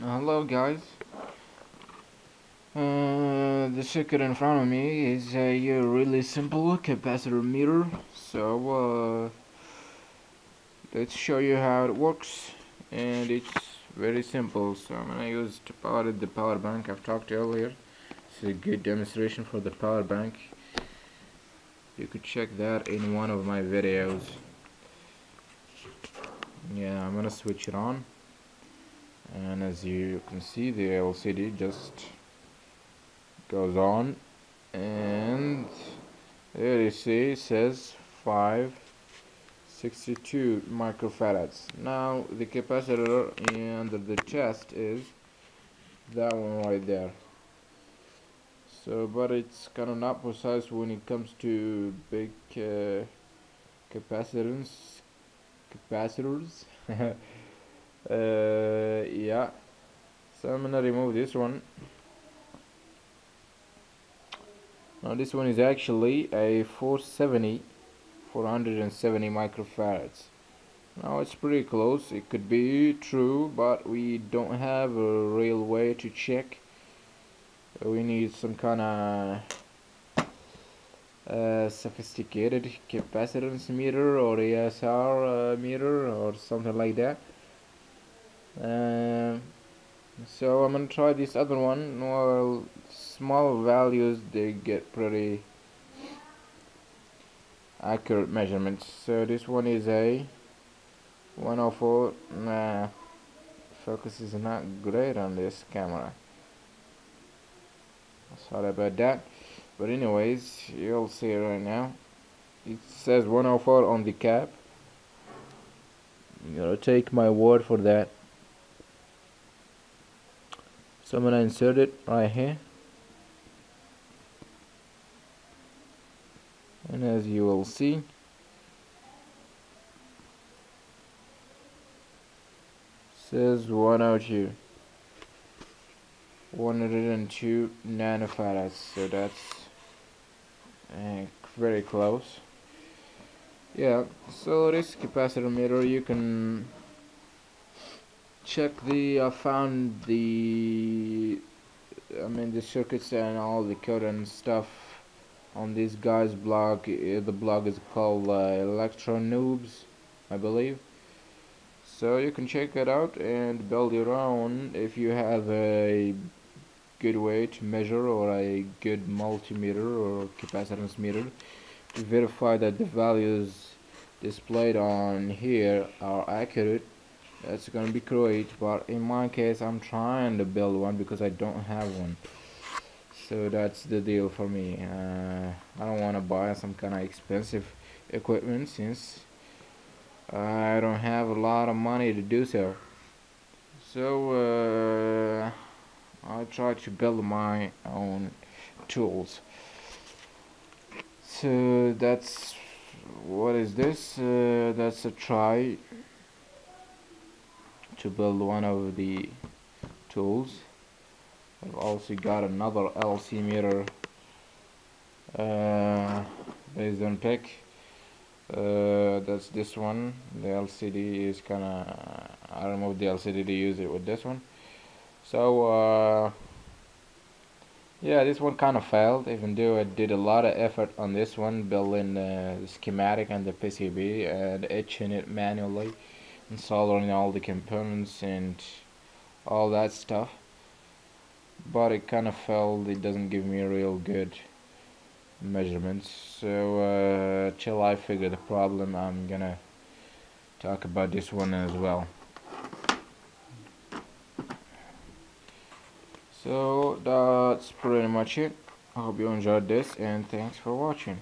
Hello guys. Uh, the circuit in front of me is a really simple capacitor meter. So uh, let's show you how it works, and it's very simple. So I'm gonna use to power the power bank I've talked earlier. It's a good demonstration for the power bank. You could check that in one of my videos. Yeah, I'm gonna switch it on and as you can see the LCD just goes on. And there you see it says 562 microfarads. Now the capacitor under the chest is that one right there. So but it's kind of not precise when it comes to big uh, capacitors capacitors uh, yeah so I'm gonna remove this one. Now this one is actually a 470 470 microfarads. Now it's pretty close. It could be true but we don't have a real way to check. We need some kind of uh, sophisticated capacitance meter or ESR uh, meter or something like that um, so I'm gonna try this other one. Well small values they get pretty accurate measurements. So this one is a 104 nah focus is not great on this camera. Sorry about that. But anyways you'll see right now. It says 104 on the cap. You gotta take my word for that so I'm to insert it right here. And as you will see says 102 102 nanofarads so that's uh, very close. Yeah so this capacitor meter you can check the I found the I mean the circuits and all the code and stuff on this guy's blog. The blog is called uh, Electronoobs I believe. So you can check it out and build your own if you have a good way to measure or a good multimeter or capacitance meter. To verify that the values displayed on here are accurate that's gonna be great but in my case I'm trying to build one because I don't have one. So that's the deal for me. Uh, I don't want to buy some kind of expensive equipment since I don't have a lot of money to do so. So uh, I try to build my own tools. So that's what is this? Uh, that's a try to build one of the tools. I've also got another LC meter uh, based on PIC uh, that's this one. The LCD is kinda I removed the LCD to use it with this one. So uh, yeah this one kind of failed. Even though I did a lot of effort on this one building uh, the schematic and the PCB and etching it manually installing all the components and all that stuff. But it kind of felt it doesn't give me real good measurements so uh, till I figure the problem I'm gonna talk about this one as well. So that's pretty much it. I hope you enjoyed this and thanks for watching